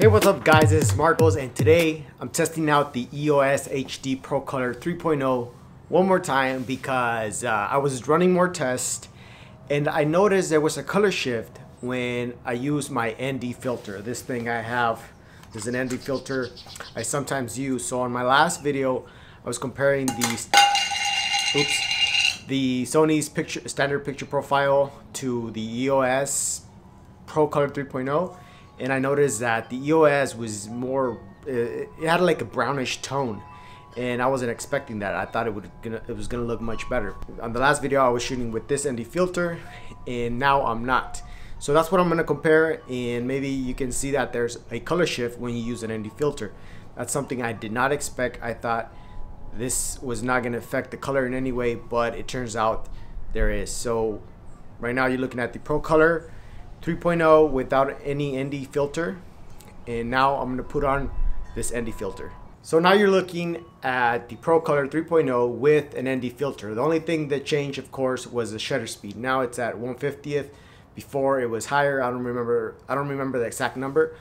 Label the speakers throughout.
Speaker 1: Hey, what's up guys? This is Marcos and today I'm testing out the EOSHD Pro Color 3.0 one more time because uh, I was running more tests and I noticed there was a color shift when I use my ND filter. This thing I have is an ND filter I sometimes use. So on my last video, I was comparing these, oops, the Sony's picture standard picture profile to the EOS Pro Color 3.0 and I noticed that the EOS was more, uh, it had like a brownish tone and I wasn't expecting that. I thought it would gonna, it was gonna look much better. On the last video I was shooting with this ND filter and now I'm not. So that's what I'm gonna compare and maybe you can see that there's a color shift when you use an ND filter. That's something I did not expect. I thought this was not gonna affect the color in any way, but it turns out there is. So right now you're looking at the Pro Color 3.0 without any ND filter and now I'm gonna put on this ND filter. So now you're looking at the Pro Color 3.0 with an ND filter. The only thing that changed of course was the shutter speed. Now it's at 150th. Before it was higher. I don't remember I don't remember the exact number.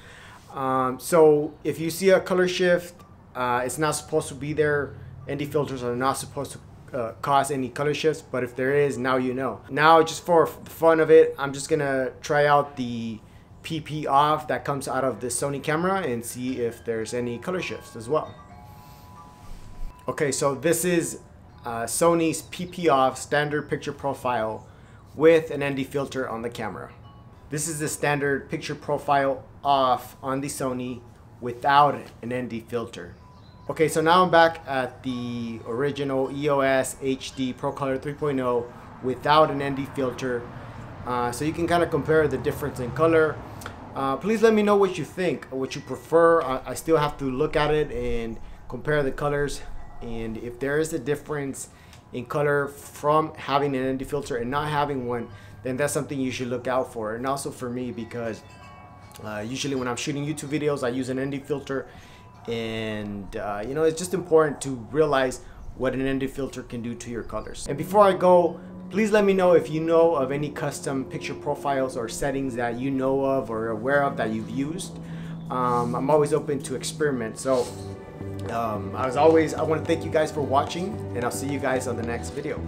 Speaker 1: Um, so if you see a color shift, uh, it's not supposed to be there. ND filters are not supposed to uh, cause any color shifts but if there is now you know. Now just for the fun of it I'm just gonna try out the PP off that comes out of the Sony camera and see if there's any color shifts as well. Okay so this is uh, Sony's PP off standard picture profile with an ND filter on the camera. This is the standard picture profile off on the Sony without an ND filter Okay, so now I'm back at the original EOSHD Pro Color 3.0 without an ND filter. Uh, so you can kind of compare the difference in color. Uh, please let me know what you think, what you prefer. I, I, still have to look at it and compare the colors. And if there is a difference in color from having an ND filter and not having one, then that's something you should look out for. And also for me, because uh, usually when I'm shooting YouTube videos, I use an ND filter and uh, you know it's just important to realize what an ND filter can do to your colors. And before I go, please let me know if you know of any custom picture profiles or settings that you know of or aware of that you've used. Um, I'm always open to experiment. So um, as always, I want to thank you guys for watching and I'll see you guys on the next video.